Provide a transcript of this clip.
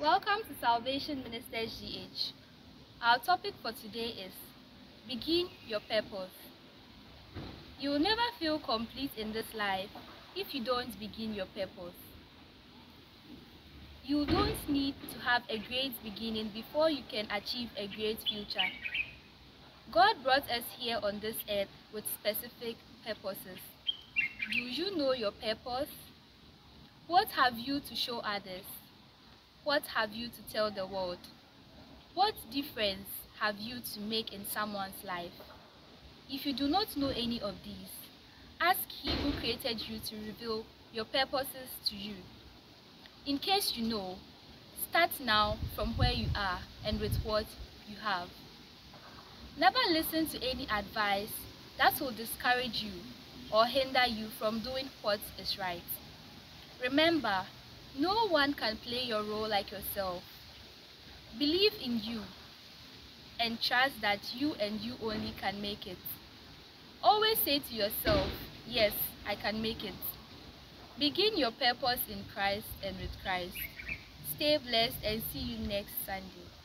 Welcome to Salvation Ministers GH. Our topic for today is Begin Your Purpose. You will never feel complete in this life if you don't begin your purpose. You don't need to have a great beginning before you can achieve a great future. God brought us here on this earth with specific purposes. Do you know your purpose? What have you to show others? What have you to tell the world? What difference have you to make in someone's life? If you do not know any of these, ask He who created you to reveal your purposes to you. In case you know, start now from where you are and with what you have. Never listen to any advice that will discourage you or hinder you from doing what is right. Remember, no one can play your role like yourself. Believe in you and trust that you and you only can make it. Always say to yourself, yes, I can make it. Begin your purpose in Christ and with Christ. Stay blessed and see you next Sunday.